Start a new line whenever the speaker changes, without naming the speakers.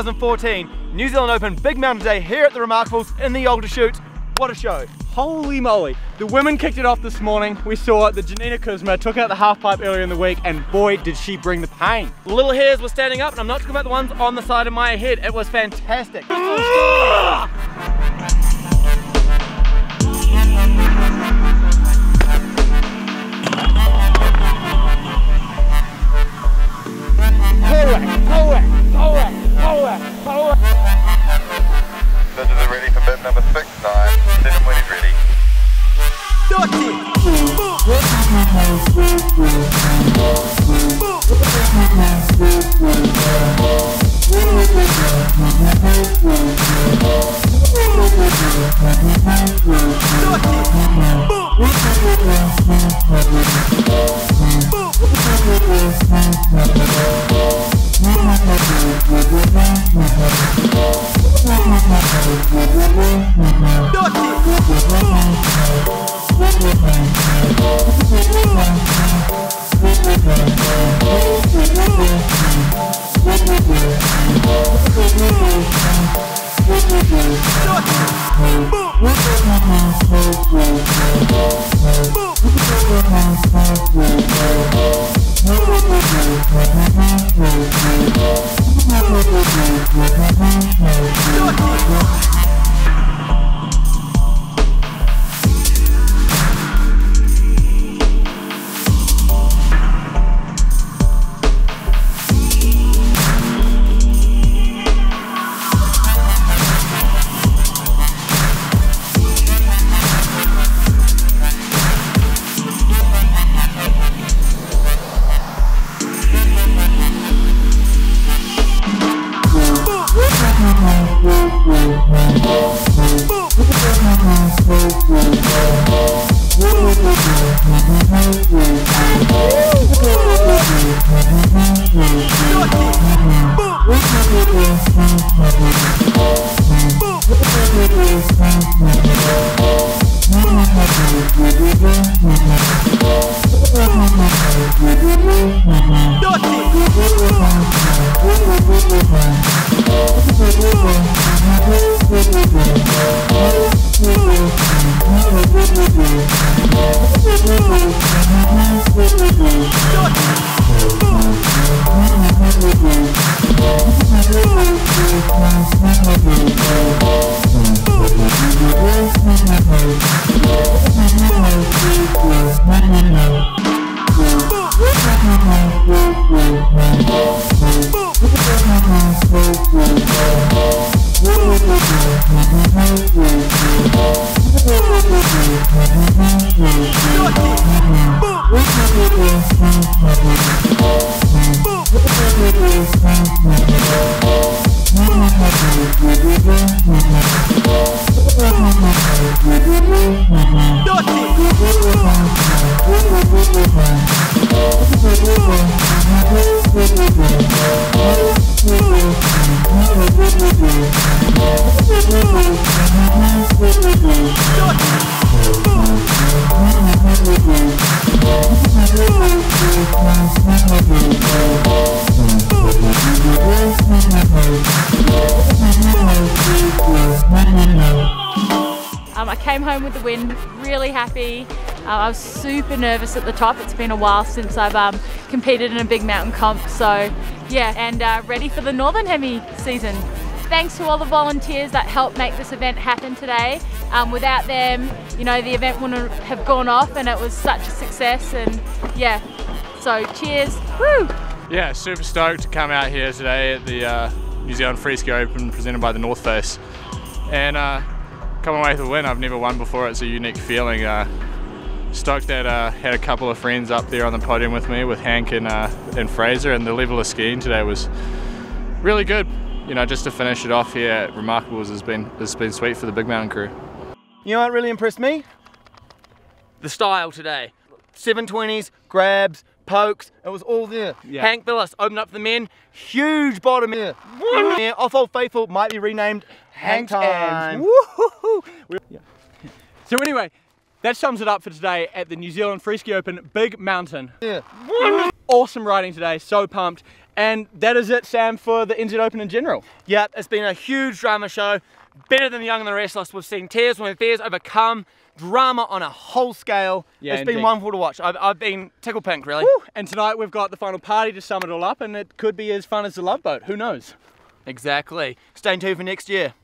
2014 New Zealand Open Big Mountain Day here at the Remarkables in the Alta Chutes. What a show.
Holy moly. The women kicked it off this morning. We saw that Janina Kuzma took out the half pipe earlier in the week and boy did she bring the pain.
Little hairs were standing up and I'm not talking about the ones on the side of my head. It was fantastic.
Ah! Ready for bib number six nine. Send them when he's ready. Do it. Boom! Boom!
Um, I came home with the win, really happy. Uh, I was super nervous at the top. It's been a while since I've um, competed in a big mountain comp, so yeah, and uh, ready for the Northern Hemi season. Thanks to all the volunteers that helped make this event happen today. Um, without them, you know, the event wouldn't have gone off and it was such a success and yeah, so cheers, woo!
Yeah, super stoked to come out here today at the uh, New Zealand Freeski Open presented by the North Face. And uh, come away with a win. I've never won before. It's a unique feeling. Uh, stoked that uh, had a couple of friends up there on the podium with me, with Hank and, uh, and Fraser, and the level of skiing today was really good. You know, just to finish it off here at Remarkables has been has been sweet for the Big Mountain crew.
You know what really impressed me? The style today. 720s, grabs, pokes, it was all there.
Yeah.
Hank Bilous opened up for the men, huge bottom here. yeah, Off Old Faithful might be renamed Hank Time.
Woohoo! So anyway, that sums it up for today at the New Zealand Freeski Open Big Mountain.
Yeah.
Awesome riding today, so pumped. And that is it, Sam, for the NZ Open in general.
Yeah, it's been a huge drama show. Better than the Young and the Restless. We've seen tears when fears overcome, drama on a whole scale.
Yeah,
it's
indeed.
been wonderful to watch. I've, I've been tickle pink, really.
Woo! And tonight we've got the final party to sum it all up, and it could be as fun as the Love Boat. Who knows?
Exactly. Stay tuned for next year.